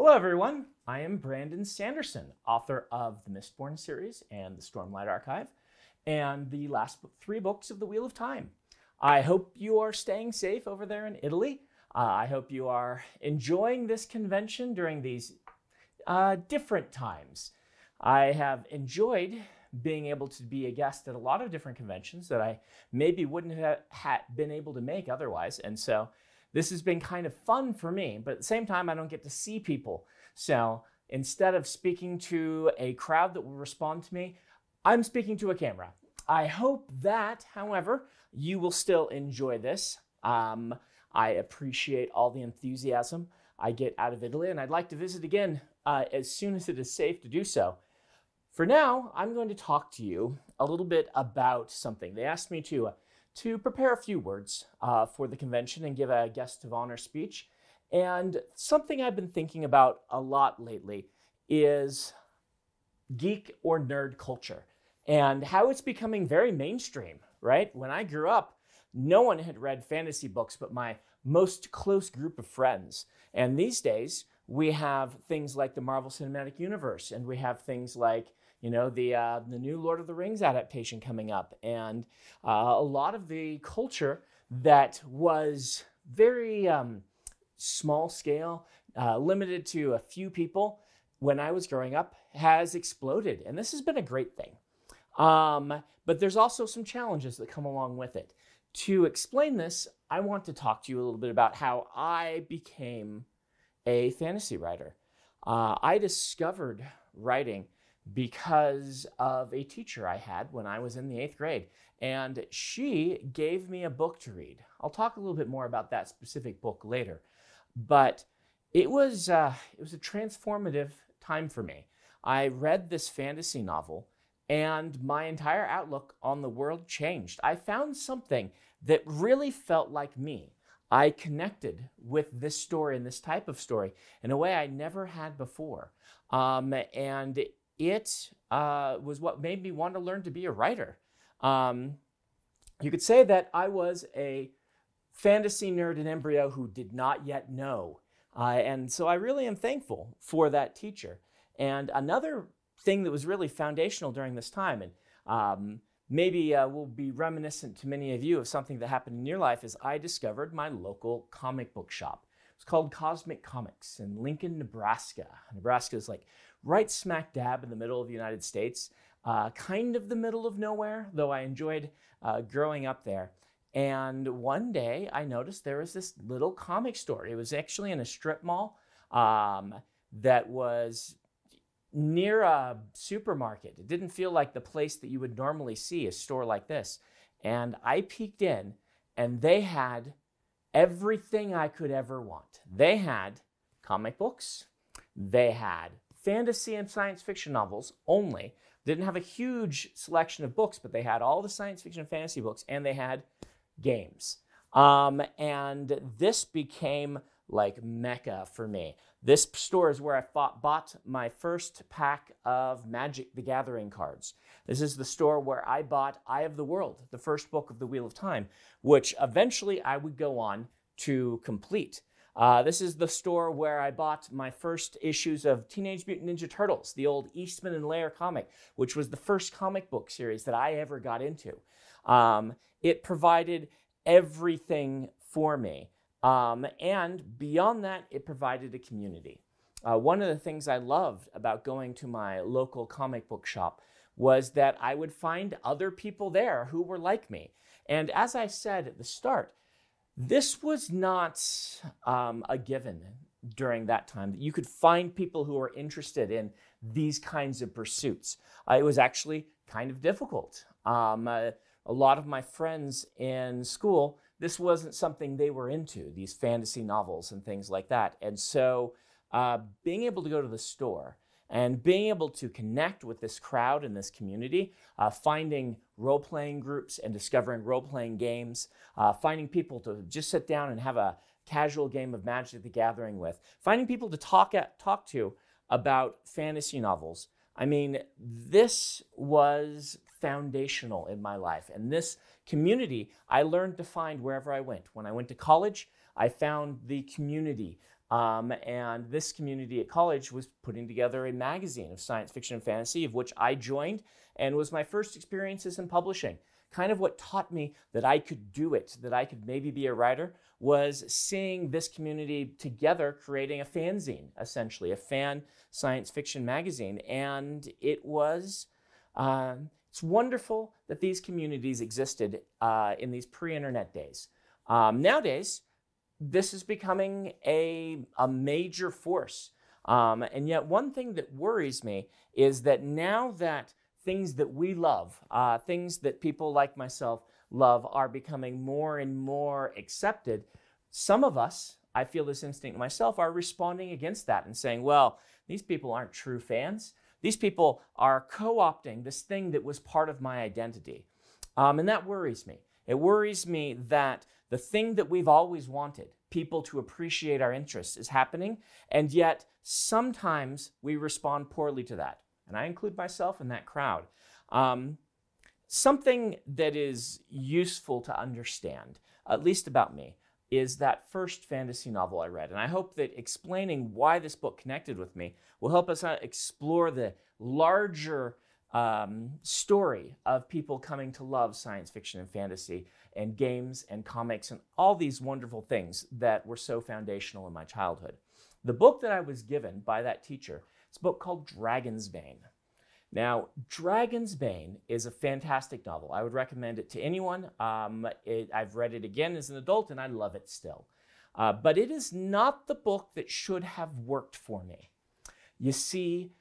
Hello, everyone. I am Brandon Sanderson, author of the Mistborn series and the Stormlight Archive, and the last three books of the Wheel of Time. I hope you are staying safe over there in Italy. Uh, I hope you are enjoying this convention during these uh, different times. I have enjoyed being able to be a guest at a lot of different conventions that I maybe wouldn't have been able to make otherwise. And so this has been kind of fun for me, but at the same time, I don't get to see people. So instead of speaking to a crowd that will respond to me, I'm speaking to a camera. I hope that, however, you will still enjoy this. Um, I appreciate all the enthusiasm I get out of Italy, and I'd like to visit again uh, as soon as it is safe to do so. For now, I'm going to talk to you a little bit about something. They asked me to, uh, to prepare a few words uh, for the convention and give a guest of honor speech. And something I've been thinking about a lot lately is geek or nerd culture and how it's becoming very mainstream, right? When I grew up, no one had read fantasy books but my most close group of friends. And these days, we have things like the Marvel Cinematic Universe, and we have things like you know the uh, the new Lord of the Rings adaptation coming up, and uh, a lot of the culture that was very um, small scale, uh, limited to a few people when I was growing up, has exploded, and this has been a great thing. Um, but there's also some challenges that come along with it. To explain this, I want to talk to you a little bit about how I became a fantasy writer. Uh, I discovered writing because of a teacher I had when I was in the eighth grade. And she gave me a book to read. I'll talk a little bit more about that specific book later. But it was, uh, it was a transformative time for me. I read this fantasy novel, and my entire outlook on the world changed. I found something that really felt like me. I connected with this story and this type of story in a way I never had before. Um, and it uh, was what made me want to learn to be a writer. Um, you could say that I was a fantasy nerd in embryo who did not yet know. Uh, and so I really am thankful for that teacher. And another thing that was really foundational during this time, and um, maybe uh, will be reminiscent to many of you of something that happened in your life, is I discovered my local comic book shop. It's called Cosmic Comics in Lincoln, Nebraska. Nebraska is like right smack dab in the middle of the United States, uh, kind of the middle of nowhere, though I enjoyed uh, growing up there. And one day I noticed there was this little comic store. It was actually in a strip mall um, that was near a supermarket. It didn't feel like the place that you would normally see a store like this. And I peeked in, and they had everything I could ever want. They had comic books, they had fantasy and science fiction novels only. Didn't have a huge selection of books, but they had all the science fiction and fantasy books, and they had games. Um, and this became like mecca for me. This store is where I fought, bought my first pack of Magic the Gathering cards. This is the store where I bought Eye of the World, the first book of the Wheel of Time, which eventually I would go on to complete. Uh, this is the store where I bought my first issues of Teenage Mutant Ninja Turtles, the old Eastman and Laird comic, which was the first comic book series that I ever got into. Um, it provided everything for me. Um, and beyond that, it provided a community. Uh, one of the things I loved about going to my local comic book shop was that I would find other people there who were like me. And as I said at the start, this was not um, a given during that time that you could find people who were interested in these kinds of pursuits. Uh, it was actually kind of difficult. Um, uh, a lot of my friends in school, this wasn't something they were into, these fantasy novels and things like that. And so uh, being able to go to the store and being able to connect with this crowd and this community, uh, finding role playing groups and discovering role playing games, uh, finding people to just sit down and have a casual game of Magic the Gathering with, finding people to talk, at, talk to about fantasy novels. I mean, this was foundational in my life. And this community I learned to find wherever I went. When I went to college, I found the community Um, and this community at college was putting together a magazine of science fiction and fantasy, of which I joined and was my first experiences in publishing. Kind of what taught me that I could do it, that I could maybe be a writer, was seeing this community together creating a fanzine, essentially, a fan science fiction magazine. And it was, um, it's wonderful that these communities existed uh, in these pre internet days. Um, nowadays, this is becoming a, a major force. Um, and yet, one thing that worries me is that now that things that we love, uh, things that people like myself love, are becoming more and more accepted, some of us, I feel this instinct myself, are responding against that and saying, well, these people aren't true fans. These people are co opting this thing that was part of my identity. Um, and that worries me. It worries me that the thing that we've always wanted, people to appreciate our interests, is happening, and yet sometimes we respond poorly to that. And I include myself in that crowd. Um, something that is useful to understand, at least about me, is that first fantasy novel I read. And I hope that explaining why this book connected with me will help us uh, explore the larger um, story of people coming to love science fiction and fantasy and games and comics and all these wonderful things that were so foundational in my childhood. The book that I was given by that teacher is a book called Dragonsbane. Now, Dragonsbane is a fantastic novel. I would recommend it to anyone. Um, it, I've read it again as an adult and I love it still. Uh, but it is not the book that should have worked for me. You see,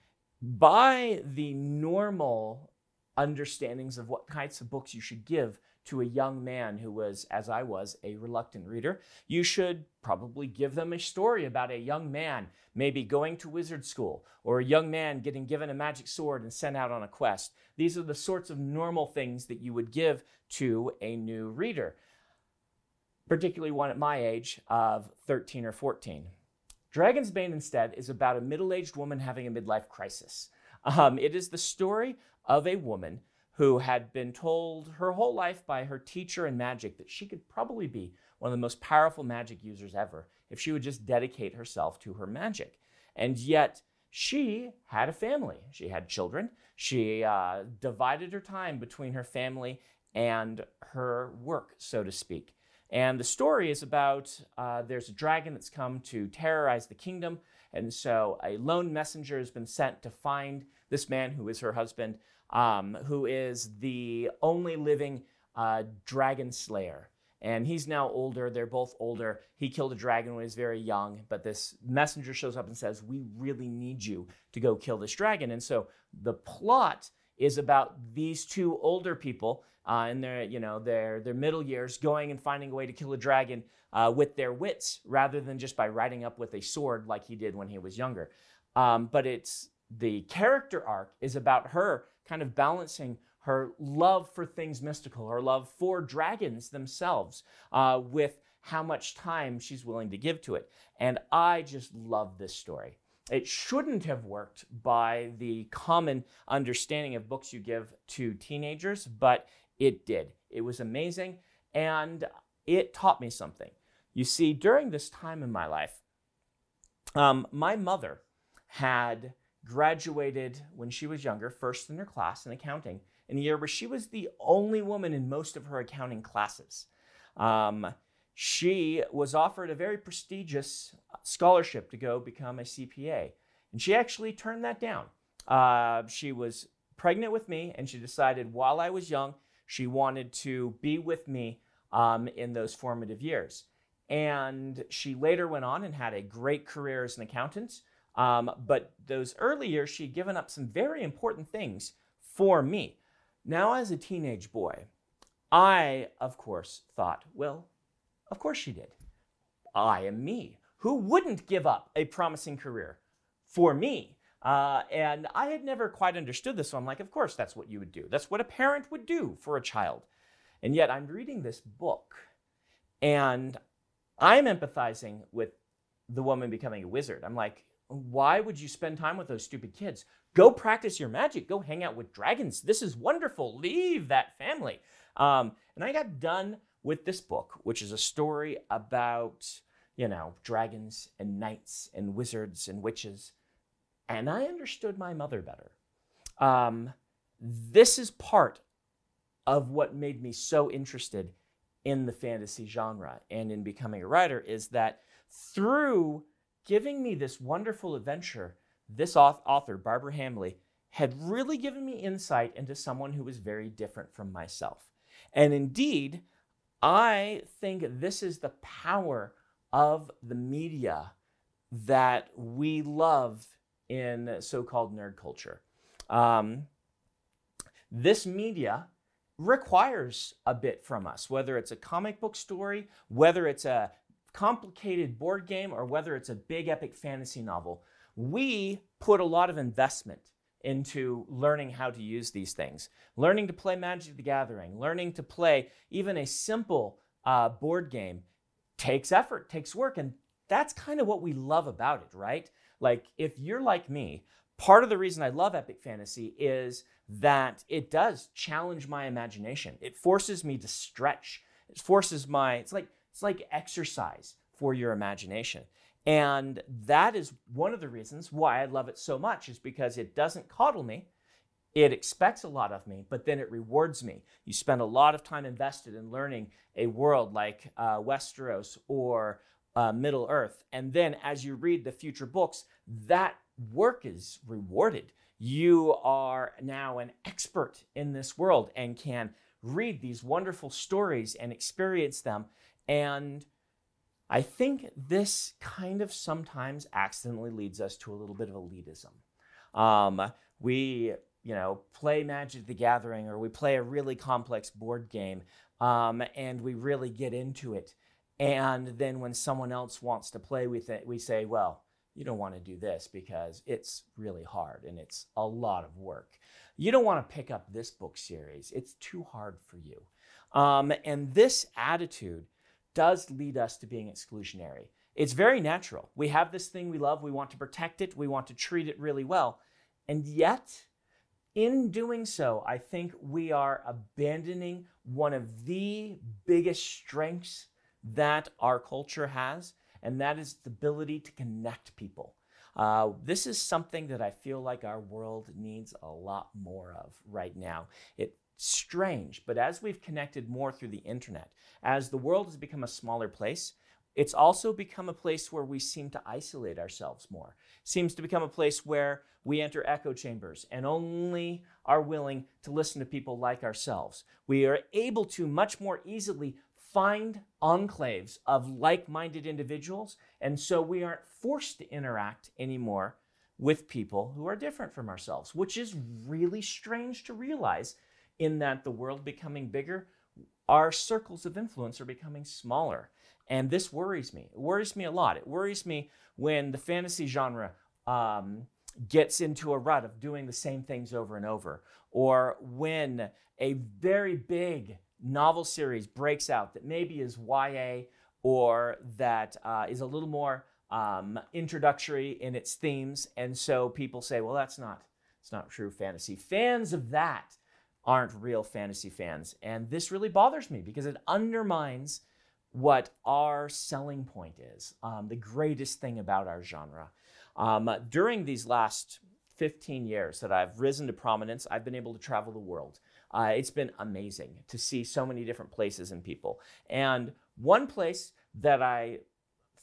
by the normal understandings of what kinds of books you should give to a young man who was, as I was, a reluctant reader, you should probably give them a story about a young man maybe going to wizard school or a young man getting given a magic sword and sent out on a quest. These are the sorts of normal things that you would give to a new reader, particularly one at my age of 13 or 14. Dragonsbane, instead, is about a middle aged woman having a midlife crisis. Um, it is the story of a woman who had been told her whole life by her teacher in magic that she could probably be one of the most powerful magic users ever if she would just dedicate herself to her magic. And yet, she had a family. She had children. She uh, divided her time between her family and her work, so to speak. And the story is about uh, there's a dragon that's come to terrorize the kingdom. And so a lone messenger has been sent to find this man who is her husband, um, who is the only living uh, dragon slayer. And he's now older. They're both older. He killed a dragon when he was very young, but this messenger shows up and says, We really need you to go kill this dragon. And so the plot is about these two older people uh, in their, you know, their, their middle years going and finding a way to kill a dragon uh, with their wits rather than just by riding up with a sword like he did when he was younger. Um, but it's the character arc is about her kind of balancing her love for things mystical, her love for dragons themselves, uh, with how much time she's willing to give to it. And I just love this story. It shouldn't have worked by the common understanding of books you give to teenagers, but it did. It was amazing, and it taught me something. You see, during this time in my life, um, my mother had graduated when she was younger, first in her class in accounting, in a year where she was the only woman in most of her accounting classes. Um, she was offered a very prestigious scholarship to go become a CPA, and she actually turned that down. Uh, she was pregnant with me, and she decided while I was young, she wanted to be with me um, in those formative years. And she later went on and had a great career as an accountant. Um, but those early years, she'd given up some very important things for me. Now, as a teenage boy, I, of course, thought, well, of course she did. I am me. Who wouldn't give up a promising career for me? Uh, and I had never quite understood this, so I'm like, of course, that's what you would do. That's what a parent would do for a child. And yet, I'm reading this book, and I'm empathizing with the woman becoming a wizard. I'm like, why would you spend time with those stupid kids? Go practice your magic. Go hang out with dragons. This is wonderful. Leave that family. Um, and I got done with this book, which is a story about you know, dragons and knights and wizards and witches. And I understood my mother better. Um, this is part of what made me so interested in the fantasy genre and in becoming a writer is that through giving me this wonderful adventure, this author, Barbara Hambly, had really given me insight into someone who was very different from myself. And indeed, I think this is the power of the media that we love in so called nerd culture. Um, this media requires a bit from us, whether it's a comic book story, whether it's a complicated board game, or whether it's a big epic fantasy novel. We put a lot of investment into learning how to use these things, learning to play Magic the Gathering, learning to play even a simple uh, board game takes effort, takes work. And that's kind of what we love about it, right? Like, if you're like me, part of the reason I love epic fantasy is that it does challenge my imagination. It forces me to stretch. It forces my, it's like, it's like exercise for your imagination. And that is one of the reasons why I love it so much, is because it doesn't coddle me. It expects a lot of me, but then it rewards me. You spend a lot of time invested in learning a world like uh, Westeros or uh, Middle Earth. And then as you read the future books, that work is rewarded. You are now an expert in this world and can read these wonderful stories and experience them. And I think this kind of sometimes accidentally leads us to a little bit of elitism. Um, we, you know, play Magic the Gathering or we play a really complex board game um, and we really get into it. And then when someone else wants to play with it, we say, well, you don't want to do this because it's really hard and it's a lot of work. You don't want to pick up this book series, it's too hard for you. Um, and this attitude does lead us to being exclusionary. It's very natural. We have this thing we love, we want to protect it, we want to treat it really well. And yet, in doing so, I think we are abandoning one of the biggest strengths that our culture has, and that is the ability to connect people. Uh, this is something that I feel like our world needs a lot more of right now. It strange, but as we've connected more through the internet, as the world has become a smaller place, it's also become a place where we seem to isolate ourselves more. Seems to become a place where we enter echo chambers and only are willing to listen to people like ourselves. We are able to much more easily find enclaves of like minded individuals, and so we aren't forced to interact anymore with people who are different from ourselves, which is really strange to realize in that the world becoming bigger, our circles of influence are becoming smaller. And this worries me. It worries me a lot. It worries me when the fantasy genre um, gets into a rut of doing the same things over and over, or when a very big novel series breaks out that maybe is YA or that uh, is a little more um, introductory in its themes, and so people say, "Well, that's not it's not true fantasy." Fans of that aren't real fantasy fans. And this really bothers me because it undermines what our selling point is, um, the greatest thing about our genre. Um, during these last 15 years that I've risen to prominence, I've been able to travel the world. Uh, it's been amazing to see so many different places and people. And one place that I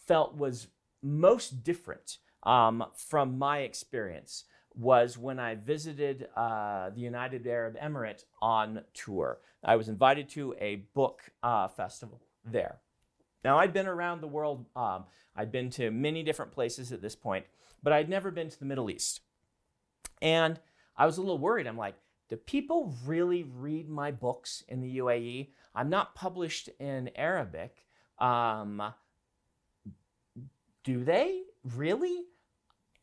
felt was most different um, from my experience was when I visited uh, the United Arab Emirate on tour. I was invited to a book uh, festival there. Now, I'd been around the world, um, I'd been to many different places at this point, but I'd never been to the Middle East. And I was a little worried. I'm like, do people really read my books in the UAE? I'm not published in Arabic. Um, do they really?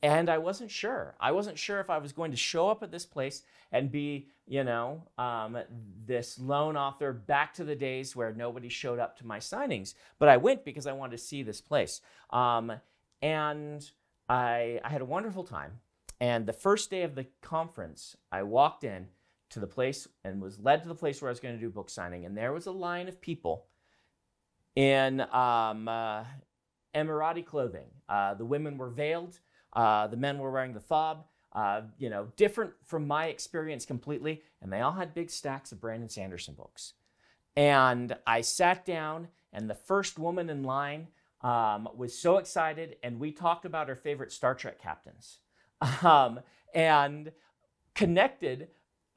And I wasn't sure. I wasn't sure if I was going to show up at this place and be, you know, um, this lone author back to the days where nobody showed up to my signings. But I went because I wanted to see this place. Um, and I, I had a wonderful time. And the first day of the conference, I walked in to the place and was led to the place where I was going to do book signing. And there was a line of people in um, uh, Emirati clothing. Uh, the women were veiled, uh, the men were wearing the thob. Uh, you know, different from my experience completely, and they all had big stacks of Brandon Sanderson books. And I sat down, and the first woman in line um, was so excited, and we talked about our favorite Star Trek captains um, and connected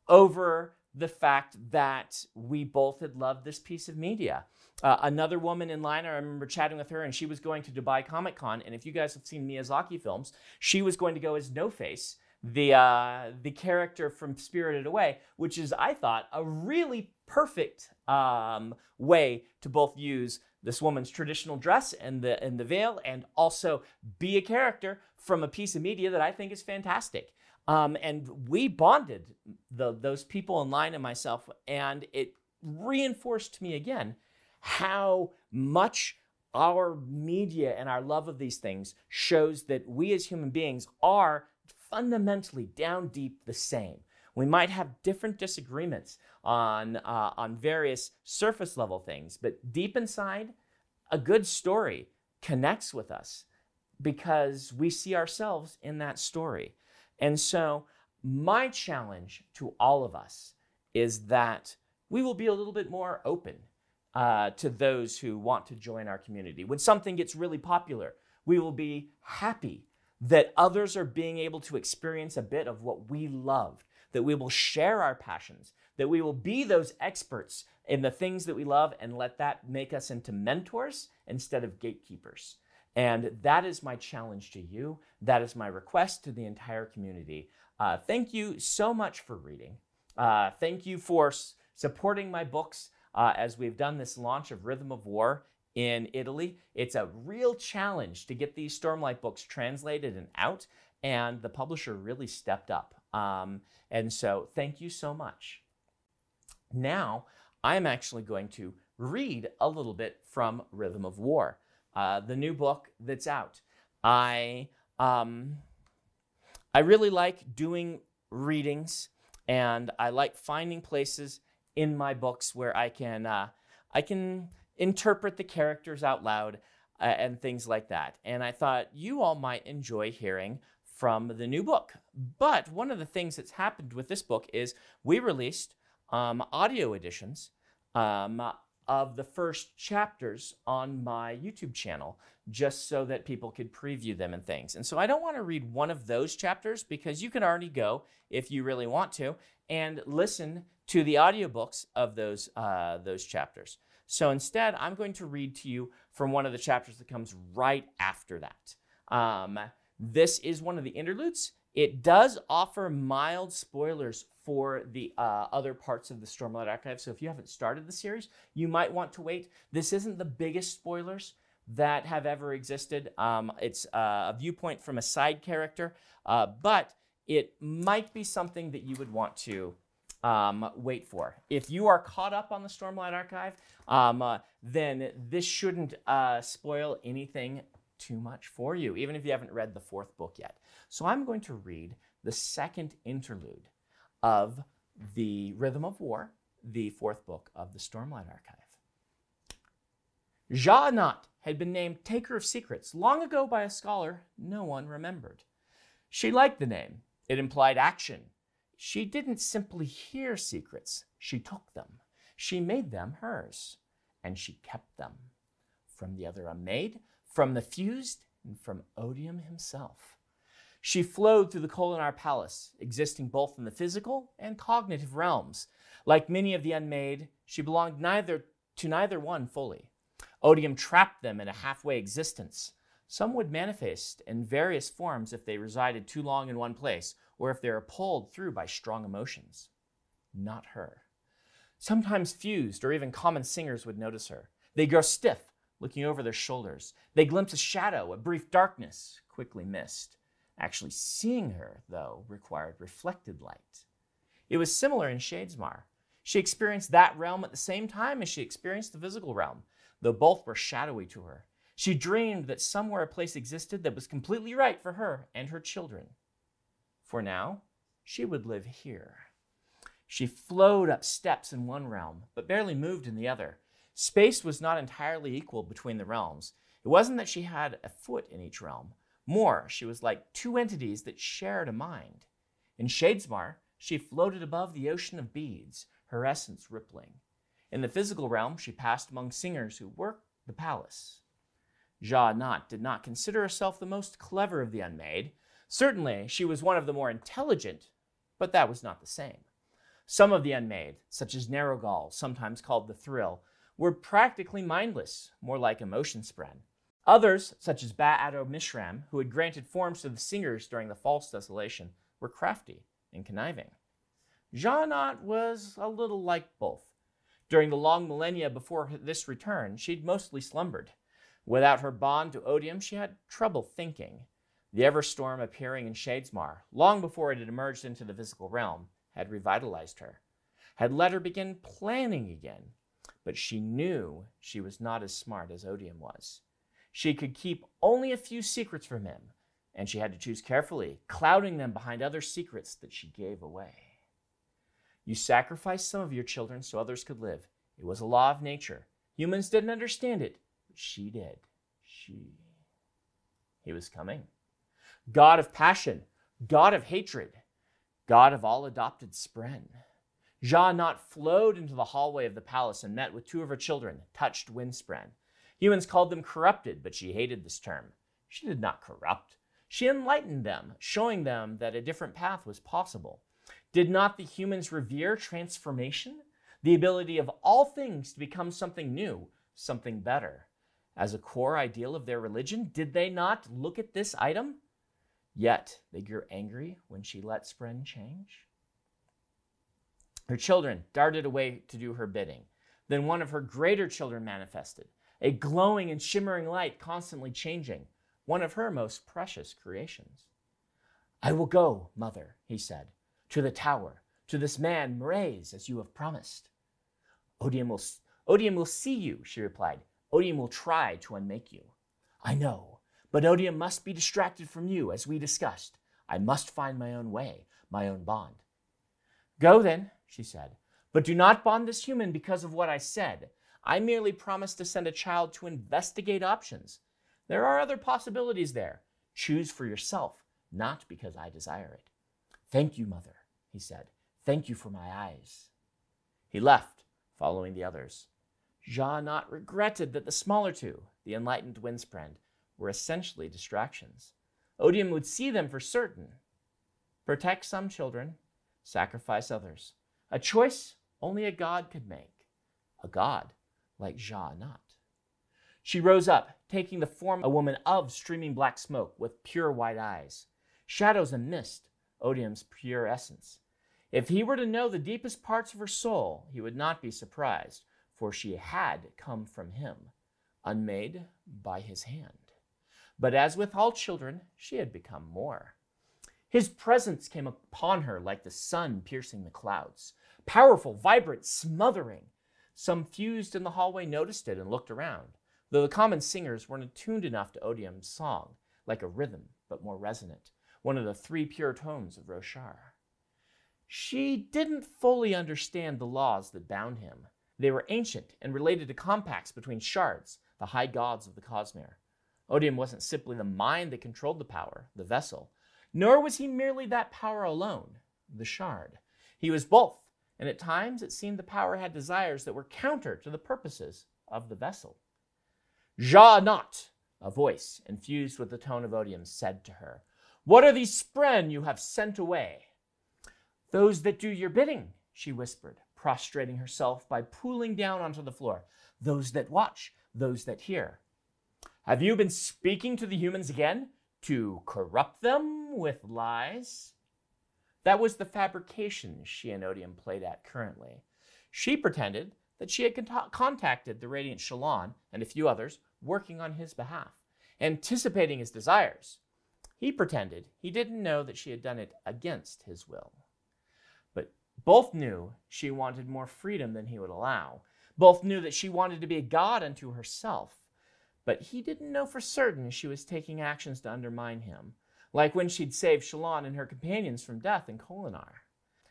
over the fact that we both had loved this piece of media. Uh, another woman in line, I remember chatting with her, and she was going to Dubai Comic Con. And if you guys have seen Miyazaki films, she was going to go as No Face, the uh, the character from Spirited Away, which is, I thought, a really perfect um, way to both use this woman's traditional dress and the and the veil, and also be a character from a piece of media that I think is fantastic. Um, and we bonded the, those people in line and myself, and it reinforced to me again how much our media and our love of these things shows that we as human beings are fundamentally down deep the same. We might have different disagreements on, uh, on various surface level things, but deep inside, a good story connects with us because we see ourselves in that story. And so, my challenge to all of us is that we will be a little bit more open uh, to those who want to join our community. When something gets really popular, we will be happy that others are being able to experience a bit of what we love, that we will share our passions, that we will be those experts in the things that we love and let that make us into mentors instead of gatekeepers. And that is my challenge to you. That is my request to the entire community. Uh, thank you so much for reading. Uh, thank you for s- supporting my books uh, as we've done this launch of Rhythm of War in Italy. It's a real challenge to get these Stormlight books translated and out, and the publisher really stepped up. Um, and so, thank you so much. Now, I'm actually going to read a little bit from Rhythm of War uh, the new book that's out. I um, I really like doing readings, and I like finding places in my books where I can uh, I can interpret the characters out loud uh, and things like that. And I thought you all might enjoy hearing from the new book. But one of the things that's happened with this book is we released um, audio editions um, of the first chapters on my YouTube channel just so that people could preview them and things. And so I don't want to read one of those chapters because you can already go, if you really want to, and listen to the audiobooks of those, uh, those chapters. So instead, I'm going to read to you from one of the chapters that comes right after that. Um, this is one of the interludes. It does offer mild spoilers for the uh, other parts of the Stormlight Archive. So if you haven't started the series, you might want to wait. This isn't the biggest spoilers that have ever existed. Um, it's uh, a viewpoint from a side character, uh, but it might be something that you would want to um, wait for. If you are caught up on the Stormlight Archive, um, uh, then this shouldn't uh, spoil anything too much for you, even if you haven't read the fourth book yet. So I'm going to read the second interlude of the Rhythm of War, the fourth book of the Stormlight Archive. Sja-anat had been named Taker of Secrets long ago by a scholar no one remembered. She liked the name. It implied action. She didn't simply hear secrets, she took them. She made them hers, and she kept them. From the other Unmade, from the Fused, and from Odium himself. She flowed through the Kholinar Palace, existing both in the physical and cognitive realms. Like many of the Unmade, she belonged neither to neither one fully. Odium trapped them in a halfway existence. Some would manifest in various forms if they resided too long in one place, or if they are pulled through by strong emotions. Not her. Sometimes fused or even common singers would notice her. They grow stiff, looking over their shoulders. They glimpse a shadow, a brief darkness, quickly missed. Actually seeing her, though, required reflected light. It was similar in Shadesmar. She experienced that realm at the same time as she experienced the physical realm, though both were shadowy to her. She dreamed that somewhere a place existed that was completely right for her and her children. For now, she would live here. She flowed up steps in one realm, but barely moved in the other. Space was not entirely equal between the realms. It wasn't that she had a foot in each realm. More, she was like two entities that shared a mind. In Shadesmar, she floated above the ocean of beads, her essence rippling. In the physical realm, she passed among singers who worked the palace. Sja-anat did not consider herself the most clever of the unmade. Certainly, she was one of the more intelligent, but that was not the same. Some of the unmade, such as Nergaoul, sometimes called the Thrill, were practically mindless, more like emotion spren. Others, such as Ba-Ado-Mishram, who had granted forms to the singers during the false desolation, were crafty and conniving. Sja-anat was a little like both. During the long millennia before this return, she'd mostly slumbered. Without her bond to Odium, she had trouble thinking. The Everstorm appearing in Shadesmar, long before it had emerged into the physical realm, had revitalized her, had let her begin planning again. But she knew she was not as smart as Odium was. She could keep only a few secrets from him, and she had to choose carefully, clouding them behind other secrets that she gave away. You sacrificed some of your children so others could live. It was a law of nature. Humans didn't understand it, but she did. She. He was coming. God of passion, God of hatred, God of all adopted spren. Sja-anat flowed into the hallway of the palace and met with two of her children, touched Windspren. Humans called them corrupted, but she hated this term. She did not corrupt. She enlightened them, showing them that a different path was possible. Did not the humans revere transformation? The ability of all things to become something new, something better. As a core ideal of their religion, did they not look at this item? Yet they grew angry when she let Spren change. Her children darted away to do her bidding. Then one of her greater children manifested a glowing and shimmering light constantly changing, one of her most precious creations. I will go, mother, he said, to the tower, to this man Mraize, as you have promised. Odium will, Odium will see you, she replied. Odium will try to unmake you. I know, but Odium must be distracted from you, as we discussed. I must find my own way, my own bond. Go then, she said, but do not bond this human because of what I said. I merely promised to send a child to investigate options. There are other possibilities there. Choose for yourself, not because I desire it. Thank you, mother, he said. Thank you for my eyes. He left, following the others. Sja-anat regretted that the smaller two, the enlightened Windspren, were essentially distractions. Odium would see them for certain. Protect some children, sacrifice others. A choice only a god could make. A god like Sja-anat. She rose up, taking the form of a woman of streaming black smoke with pure white eyes, shadows and mist, Odium's pure essence. If he were to know the deepest parts of her soul, he would not be surprised, for she had come from him, unmade by his hand. But as with all children, she had become more. His presence came upon her like the sun piercing the clouds, powerful, vibrant, smothering. Some fused in the hallway noticed it and looked around, though the common singers weren't attuned enough to Odium's song, like a rhythm, but more resonant, one of the three pure tones of Roshar. She didn't fully understand the laws that bound him. They were ancient and related to compacts between shards, the high gods of the Cosmere. Odium wasn't simply the mind that controlled the power, the vessel, nor was he merely that power alone, the shard. He was both and at times it seemed the power had desires that were counter to the purposes of the vessel. Sja-anat, a voice infused with the tone of odium, said to her, What are these spren you have sent away? Those that do your bidding, she whispered, prostrating herself by pooling down onto the floor. Those that watch, those that hear. Have you been speaking to the humans again? To corrupt them with lies? That was the fabrication she and Odium played at currently. She pretended that she had con- contacted the Radiant Shallan and a few others working on his behalf, anticipating his desires. He pretended he didn't know that she had done it against his will. But both knew she wanted more freedom than he would allow. Both knew that she wanted to be a god unto herself. But he didn't know for certain she was taking actions to undermine him like when she'd saved Shallan and her companions from death in Kholinar.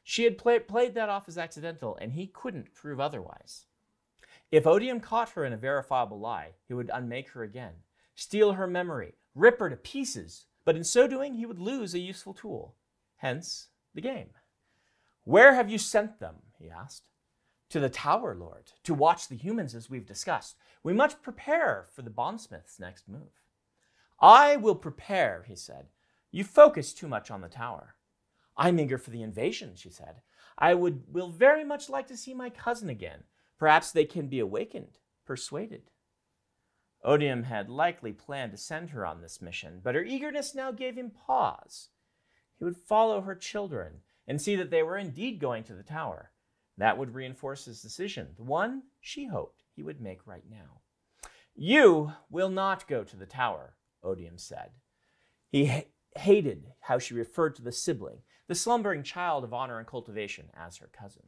She had play- played that off as accidental, and he couldn't prove otherwise. If Odium caught her in a verifiable lie, he would unmake her again, steal her memory, rip her to pieces, but in so doing, he would lose a useful tool. Hence, the game. Where have you sent them? he asked. To the tower, Lord, to watch the humans as we've discussed. We must prepare for the bondsmith's next move. I will prepare, he said. You focus too much on the tower. I'm eager for the invasion, she said. I would will very much like to see my cousin again. Perhaps they can be awakened, persuaded. Odium had likely planned to send her on this mission, but her eagerness now gave him pause. He would follow her children and see that they were indeed going to the tower. That would reinforce his decision, the one she hoped he would make right now. You will not go to the tower, Odium said. He ha- hated how she referred to the sibling, the slumbering child of honor and cultivation, as her cousin.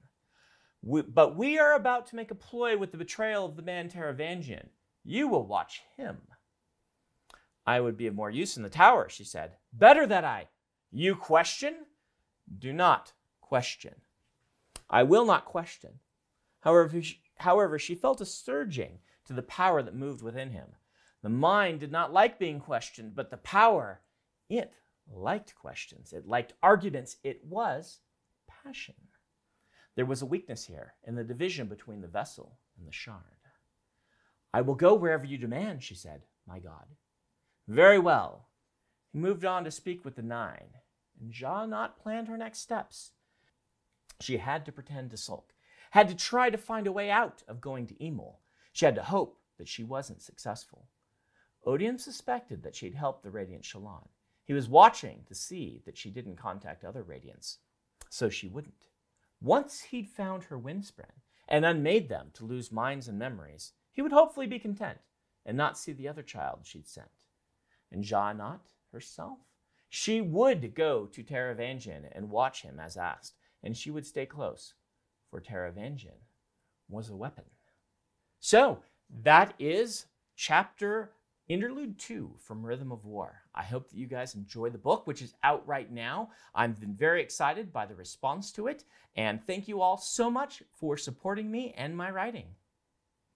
We, but we are about to make a ploy with the betrayal of the man Taravangian. You will watch him. I would be of more use in the tower, she said. Better that I. You question? Do not question. I will not question. However, she, however, she felt a surging to the power that moved within him. The mind did not like being questioned, but the power, it liked questions. It liked arguments. It was passion. There was a weakness here in the division between the vessel and the shard. I will go wherever you demand, she said, my God. Very well. He moved on to speak with the nine, and Sja-anat planned her next steps. She had to pretend to sulk, had to try to find a way out of going to Emul. She had to hope that she wasn't successful. Odium suspected that she'd helped the Radiant Shallan. He was watching to see that she didn't contact other Radiants, so she wouldn't. Once he'd found her windspren and unmade them to lose minds and memories, he would hopefully be content and not see the other child she'd sent. And Sja-anat herself? She would go to Taravangian and watch him as asked, and she would stay close, for Taravangian was a weapon. So, that is chapter Interlude 2 from Rhythm of War. I hope that you guys enjoy the book, which is out right now. I've been very excited by the response to it, and thank you all so much for supporting me and my writing.